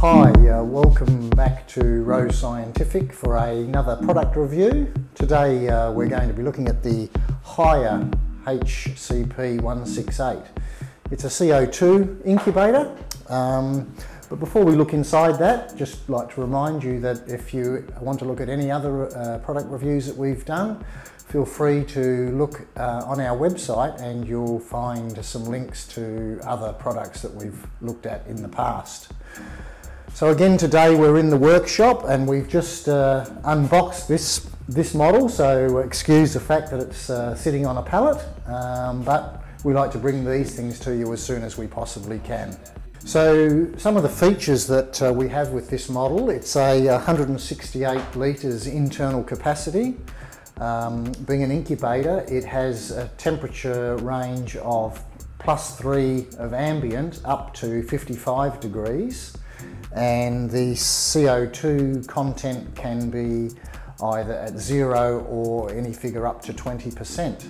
Hi, uh, welcome back to Rowe Scientific for another product review. Today uh, we're going to be looking at the Haier HCP168. It's a CO2 incubator, um, but before we look inside that, just like to remind you that if you want to look at any other uh, product reviews that we've done, feel free to look uh, on our website and you'll find some links to other products that we've looked at in the past. So again today we're in the workshop and we've just uh, unboxed this this model. So excuse the fact that it's uh, sitting on a pallet um, but we like to bring these things to you as soon as we possibly can. So some of the features that uh, we have with this model, it's a 168 litres internal capacity. Um, being an incubator, it has a temperature range of plus three of ambient up to 55 degrees and the CO2 content can be either at zero or any figure up to 20%.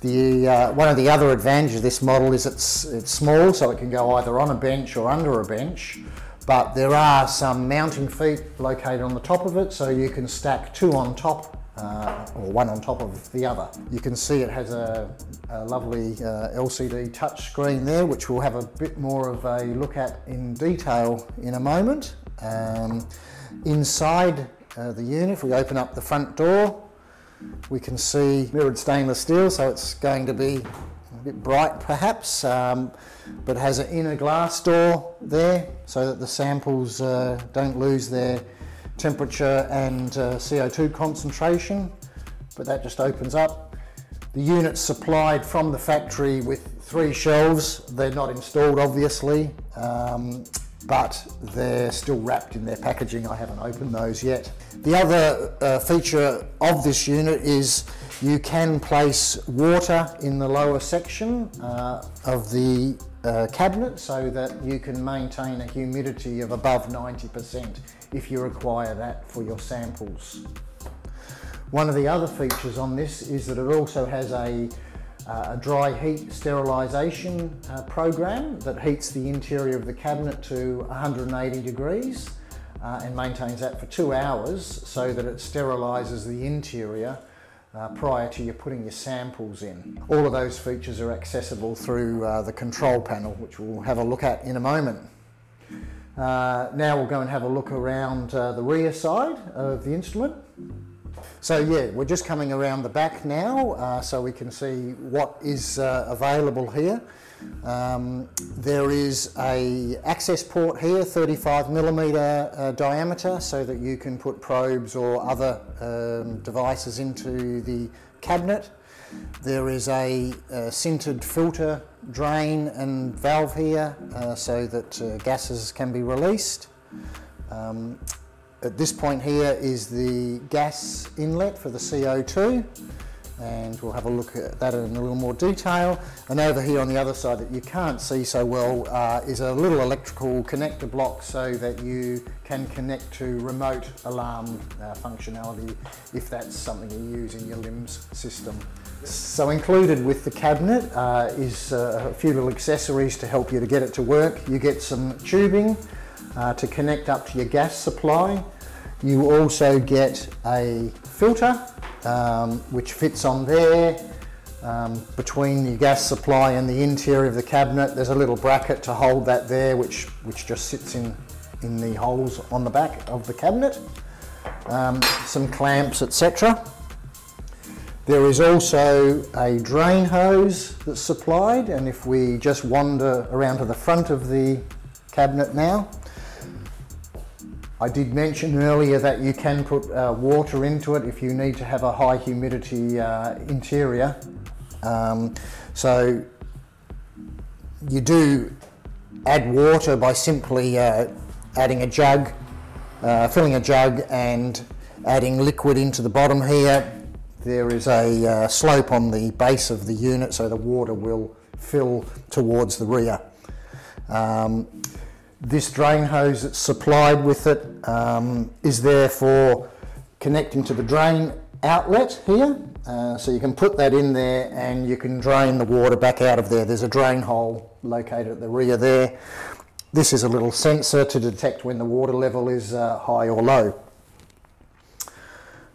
The, uh, one of the other advantages of this model is it's, it's small so it can go either on a bench or under a bench but there are some mounting feet located on the top of it so you can stack two on top uh, or one on top of the other. You can see it has a, a lovely uh, LCD touch screen there, which we'll have a bit more of a look at in detail in a moment. Um, inside uh, the unit, if we open up the front door, we can see mirrored stainless steel, so it's going to be a bit bright perhaps, um, but has an inner glass door there so that the samples uh, don't lose their temperature and uh, CO2 concentration, but that just opens up. The unit's supplied from the factory with three shelves. They're not installed obviously, um, but they're still wrapped in their packaging. I haven't opened those yet. The other uh, feature of this unit is you can place water in the lower section uh, of the uh, cabinet so that you can maintain a humidity of above 90% if you require that for your samples. One of the other features on this is that it also has a, uh, a dry heat sterilisation uh, program that heats the interior of the cabinet to 180 degrees uh, and maintains that for two hours so that it sterilises the interior uh, prior to you putting your samples in. All of those features are accessible through uh, the control panel, which we'll have a look at in a moment. Uh, now we'll go and have a look around uh, the rear side of the instrument. So yeah, we're just coming around the back now uh, so we can see what is uh, available here. Um, there is a access port here, 35 millimeter uh, diameter, so that you can put probes or other um, devices into the cabinet. There is a, a sintered filter drain and valve here uh, so that uh, gases can be released. Um, at this point here is the gas inlet for the CO2 and we'll have a look at that in a little more detail. And over here on the other side that you can't see so well uh, is a little electrical connector block so that you can connect to remote alarm uh, functionality if that's something you use in your LIMS system. So included with the cabinet uh, is uh, a few little accessories to help you to get it to work. You get some tubing uh, to connect up to your gas supply. You also get a filter um, which fits on there um, between the gas supply and the interior of the cabinet. There's a little bracket to hold that there which, which just sits in, in the holes on the back of the cabinet. Um, some clamps etc. There is also a drain hose that's supplied and if we just wander around to the front of the cabinet now, I did mention earlier that you can put uh, water into it if you need to have a high humidity uh, interior. Um, so you do add water by simply uh, adding a jug, uh, filling a jug and adding liquid into the bottom here. There is a uh, slope on the base of the unit so the water will fill towards the rear. Um, this drain hose that's supplied with it um, is there for connecting to the drain outlet here. Uh, so you can put that in there and you can drain the water back out of there. There's a drain hole located at the rear there. this is a little sensor to detect when the water level is uh, high or low.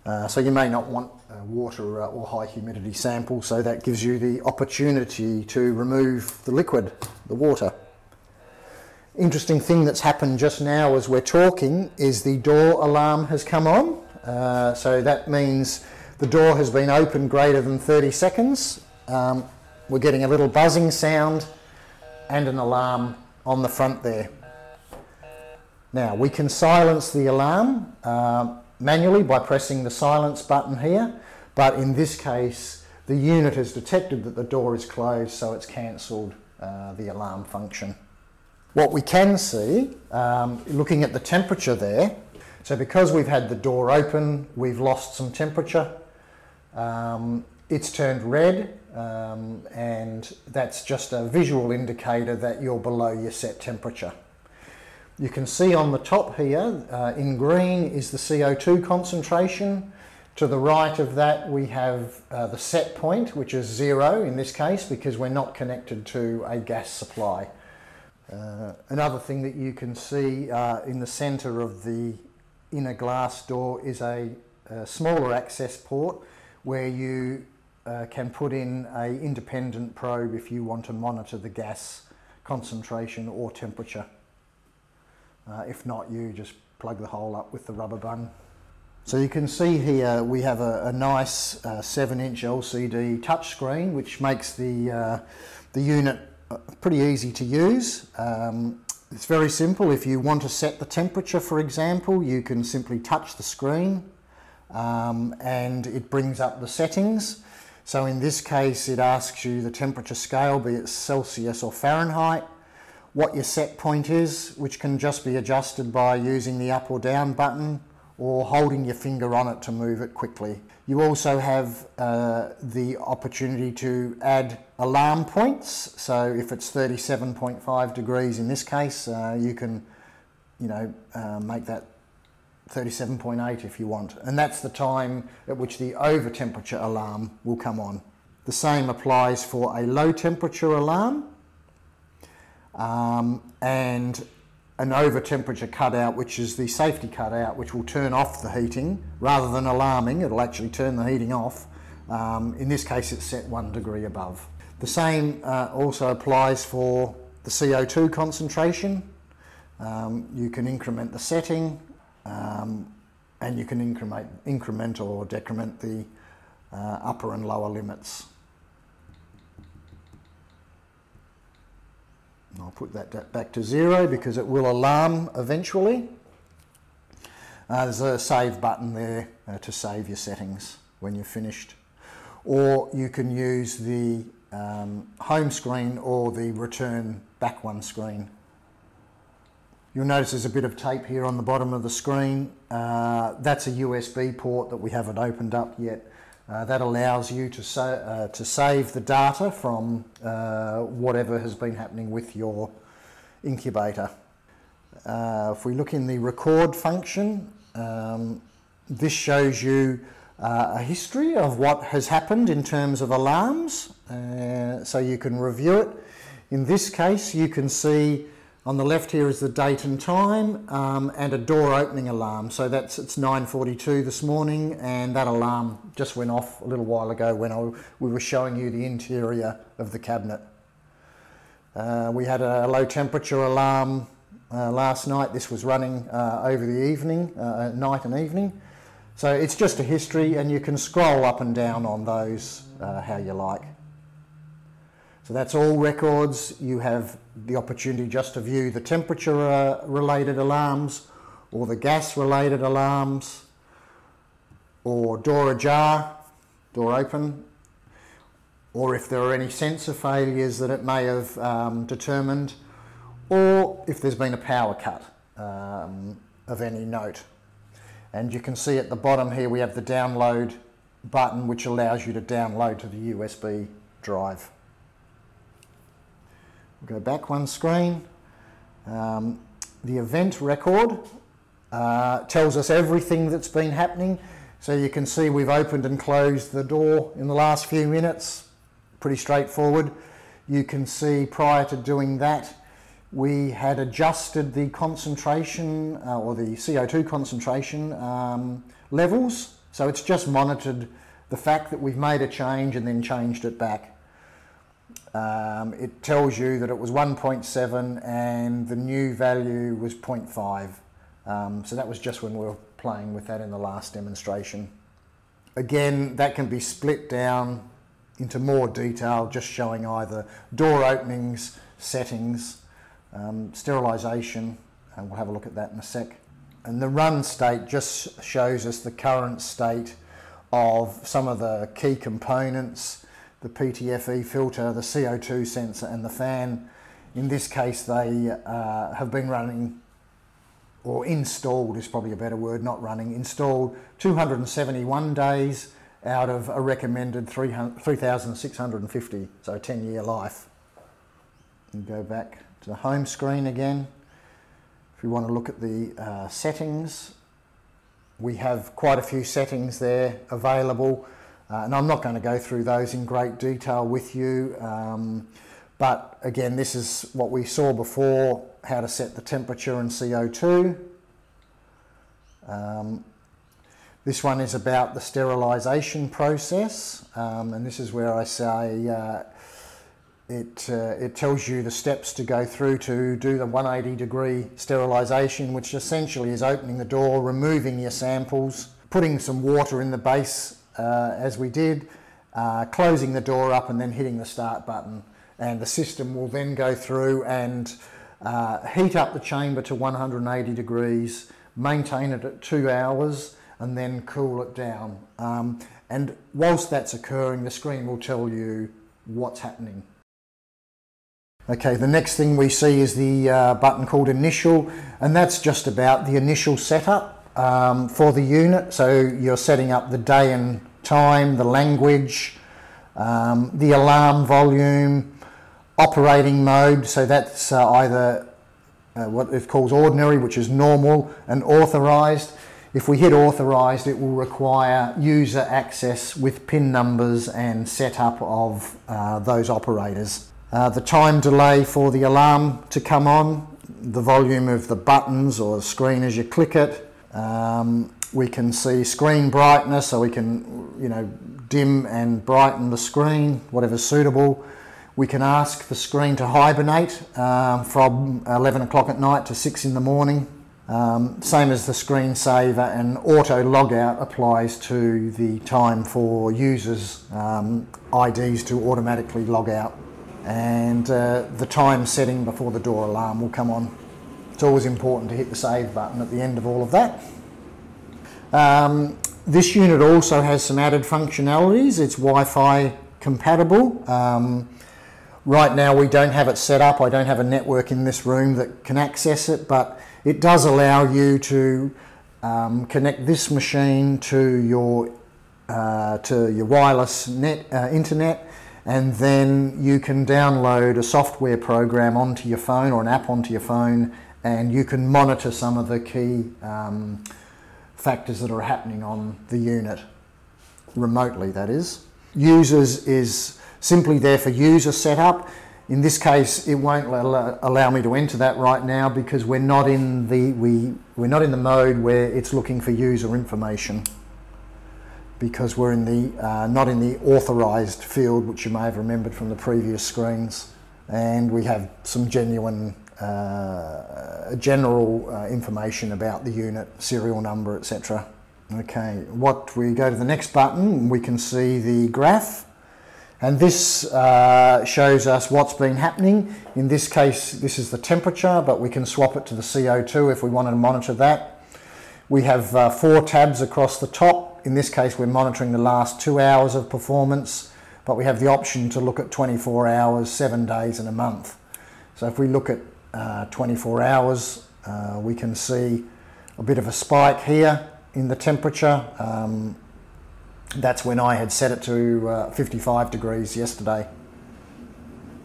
Uh, so you may not want water uh, or high humidity sample, so that gives you the opportunity to remove the liquid, the water. Interesting thing that's happened just now as we're talking is the door alarm has come on. Uh, so that means the door has been open greater than 30 seconds. Um, we're getting a little buzzing sound and an alarm on the front there. Now we can silence the alarm uh, manually by pressing the silence button here, but in this case the unit has detected that the door is closed so it's cancelled uh, the alarm function. What we can see, um, looking at the temperature there, so because we've had the door open, we've lost some temperature. Um, it's turned red um, and that's just a visual indicator that you're below your set temperature. You can see on the top here, uh, in green is the CO2 concentration. To the right of that we have uh, the set point, which is zero in this case because we're not connected to a gas supply. Uh, another thing that you can see uh, in the centre of the inner glass door is a, a smaller access port where you uh, can put in a independent probe if you want to monitor the gas concentration or temperature. Uh, if not, you just plug the hole up with the rubber bung. So you can see here we have a, a nice uh, 7-inch LCD touchscreen which makes the, uh, the unit uh, pretty easy to use. Um, it's very simple. If you want to set the temperature, for example, you can simply touch the screen um, and it brings up the settings. So in this case, it asks you the temperature scale, be it Celsius or Fahrenheit, what your set point is, which can just be adjusted by using the up or down button or holding your finger on it to move it quickly. You also have uh, the opportunity to add alarm points. So if it's 37.5 degrees in this case, uh, you can, you know, uh, make that 37.8 if you want. And that's the time at which the over temperature alarm will come on. The same applies for a low temperature alarm um, and an over temperature cutout, which is the safety cutout, which will turn off the heating rather than alarming. It'll actually turn the heating off. Um, in this case, it's set one degree above. The same uh, also applies for the CO2 concentration. Um, you can increment the setting um, and you can increment, increment or decrement the uh, upper and lower limits. I'll put that back to zero because it will alarm eventually. Uh, there's a save button there uh, to save your settings when you're finished. Or you can use the um, home screen or the return back one screen. You'll notice there's a bit of tape here on the bottom of the screen. Uh, that's a USB port that we haven't opened up yet. Uh, that allows you to, sa uh, to save the data from uh, whatever has been happening with your incubator. Uh, if we look in the record function, um, this shows you uh, a history of what has happened in terms of alarms, so you can review it. In this case, you can see on the left here is the date and time um, and a door opening alarm. So that's it's 9.42 this morning and that alarm just went off a little while ago when I, we were showing you the interior of the cabinet. Uh, we had a low temperature alarm uh, last night. This was running uh, over the evening, uh, night and evening. So it's just a history and you can scroll up and down on those uh, how you like. So that's all records. You have the opportunity just to view the temperature uh, related alarms or the gas related alarms or door ajar, door open, or if there are any sensor failures that it may have um, determined, or if there's been a power cut um, of any note. And you can see at the bottom here we have the download button which allows you to download to the USB drive. We'll go back one screen. Um, the event record uh, tells us everything that's been happening. So you can see we've opened and closed the door in the last few minutes. Pretty straightforward. You can see prior to doing that, we had adjusted the concentration uh, or the CO2 concentration um, levels. So it's just monitored the fact that we've made a change and then changed it back. Um, it tells you that it was 1.7 and the new value was 0.5. Um, so that was just when we were playing with that in the last demonstration. Again, that can be split down into more detail, just showing either door openings, settings, um, sterilisation, and we'll have a look at that in a sec. And the run state just shows us the current state of some of the key components, the PTFE filter, the CO2 sensor and the fan. In this case, they uh, have been running, or installed is probably a better word, not running, installed 271 days out of a recommended 3,650, so 10 year life. And go back to the home screen again. If you want to look at the uh, settings, we have quite a few settings there available. Uh, and I'm not going to go through those in great detail with you. Um, but again, this is what we saw before, how to set the temperature and CO2. Um, this one is about the sterilisation process, um, and this is where I say uh, it, uh, it tells you the steps to go through to do the 180 degree sterilisation, which essentially is opening the door, removing your samples, putting some water in the base uh, as we did, uh, closing the door up and then hitting the start button. And the system will then go through and uh, heat up the chamber to 180 degrees, maintain it at two hours, and then cool it down. Um, and whilst that's occurring, the screen will tell you what's happening. Okay, the next thing we see is the uh, button called Initial, and that's just about the initial setup um, for the unit. So you're setting up the day and time, the language, um, the alarm volume, operating mode. So that's uh, either uh, what it calls ordinary, which is normal, and authorized. If we hit authorized, it will require user access with PIN numbers and setup of uh, those operators. Uh, the time delay for the alarm to come on, the volume of the buttons or the screen as you click it. Um, we can see screen brightness, so we can, you know, dim and brighten the screen, whatever's suitable. We can ask the screen to hibernate um, from 11 o'clock at night to 6 in the morning. Um, same as the screensaver and auto logout applies to the time for users um, IDs to automatically log out and uh, the time setting before the door alarm will come on. It's always important to hit the save button at the end of all of that. Um, this unit also has some added functionalities. It's Wi-Fi compatible. Um, right now we don't have it set up. I don't have a network in this room that can access it, but it does allow you to um, connect this machine to your uh, to your wireless net uh, internet, and then you can download a software program onto your phone or an app onto your phone, and you can monitor some of the key um, factors that are happening on the unit remotely. That is, users is simply there for user setup in this case, it won't allow me to enter that right now because we're not in the we we're not in the mode where it's looking for user information because we're in the uh, not in the authorized field, which you may have remembered from the previous screens, and we have some genuine uh, general uh, information about the unit, serial number, etc. Okay, what we go to the next button, we can see the graph and this uh, shows us what's been happening. In this case, this is the temperature, but we can swap it to the CO2 if we wanted to monitor that. We have uh, four tabs across the top. In this case, we're monitoring the last two hours of performance, but we have the option to look at 24 hours, seven days and a month. So if we look at uh, 24 hours, uh, we can see a bit of a spike here in the temperature. Um, that's when I had set it to uh, 55 degrees yesterday.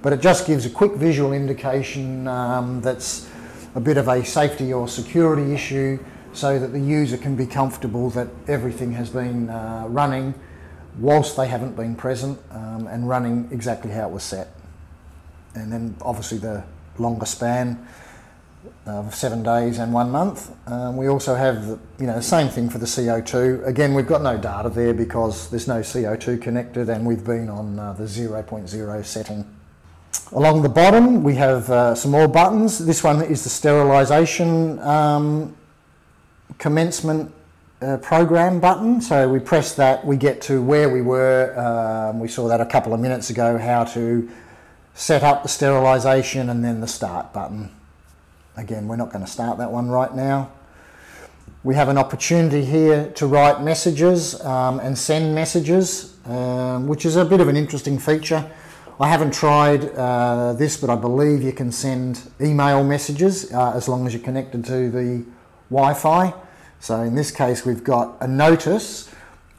But it just gives a quick visual indication um, that's a bit of a safety or security issue so that the user can be comfortable that everything has been uh, running whilst they haven't been present um, and running exactly how it was set. And then obviously the longer span of seven days and one month. Um, we also have the you know same thing for the CO2. Again, we've got no data there because there's no CO2 connected, and we've been on uh, the 0.0 setting. Along the bottom, we have uh, some more buttons. This one is the sterilisation um, commencement uh, program button. So we press that, we get to where we were. Um, we saw that a couple of minutes ago, how to set up the sterilisation and then the start button. Again, we're not going to start that one right now. We have an opportunity here to write messages um, and send messages, um, which is a bit of an interesting feature. I haven't tried uh, this, but I believe you can send email messages uh, as long as you're connected to the Wi-Fi. So in this case, we've got a notice.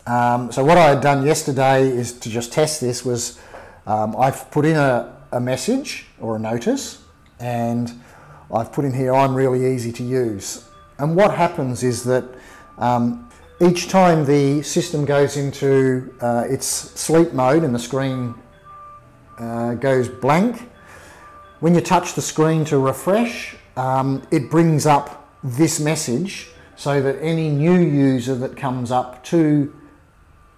Um, so what I had done yesterday is to just test this was um, I've put in a, a message or a notice and I've put in here, I'm really easy to use. And what happens is that um, each time the system goes into uh, its sleep mode and the screen uh, goes blank, when you touch the screen to refresh, um, it brings up this message so that any new user that comes up to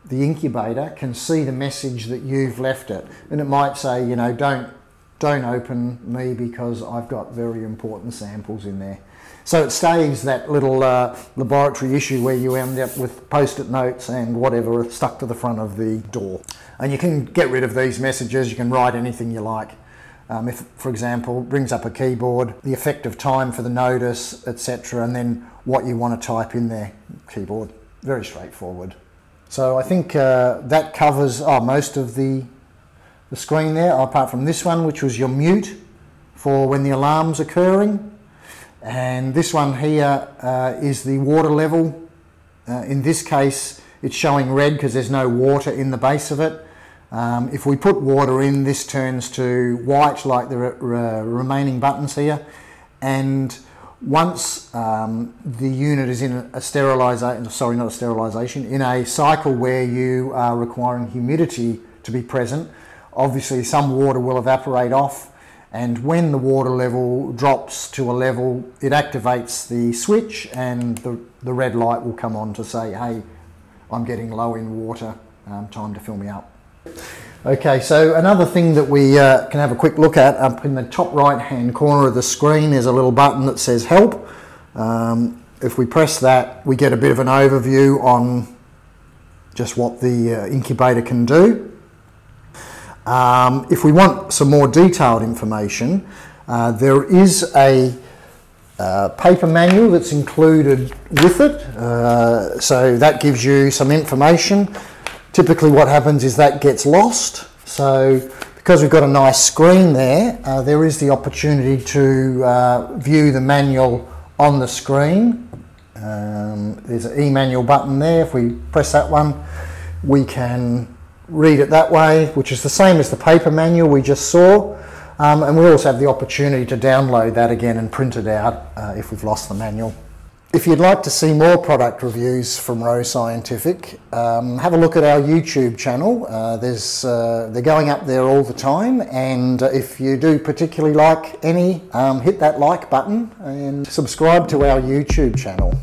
the incubator can see the message that you've left it. And it might say, you know, don't don't open me because I've got very important samples in there. So it stays that little uh, laboratory issue where you end up with post-it notes and whatever stuck to the front of the door. And you can get rid of these messages, you can write anything you like. Um, if, for example, brings up a keyboard, the effective time for the notice, etc., and then what you want to type in there, keyboard. Very straightforward. So I think uh, that covers oh, most of the the screen there, apart from this one, which was your mute for when the alarm's occurring. And this one here uh, is the water level. Uh, in this case, it's showing red because there's no water in the base of it. Um, if we put water in, this turns to white like the re remaining buttons here. And once um, the unit is in a sterilisation, sorry, not a sterilisation, in a cycle where you are requiring humidity to be present, obviously some water will evaporate off and when the water level drops to a level it activates the switch and the, the red light will come on to say hey I'm getting low in water um, time to fill me up. Okay so another thing that we uh, can have a quick look at up in the top right hand corner of the screen is a little button that says help. Um, if we press that we get a bit of an overview on just what the uh, incubator can do. Um, if we want some more detailed information, uh, there is a uh, paper manual that's included with it. Uh, so that gives you some information. Typically what happens is that gets lost. So because we've got a nice screen there, uh, there is the opportunity to uh, view the manual on the screen. Um, there's an e-manual button there. If we press that one, we can read it that way, which is the same as the paper manual we just saw. Um, and we also have the opportunity to download that again and print it out uh, if we've lost the manual. If you'd like to see more product reviews from Rowe Scientific, um, have a look at our YouTube channel. Uh, there's, uh, they're going up there all the time, and uh, if you do particularly like any, um, hit that like button and subscribe to our YouTube channel.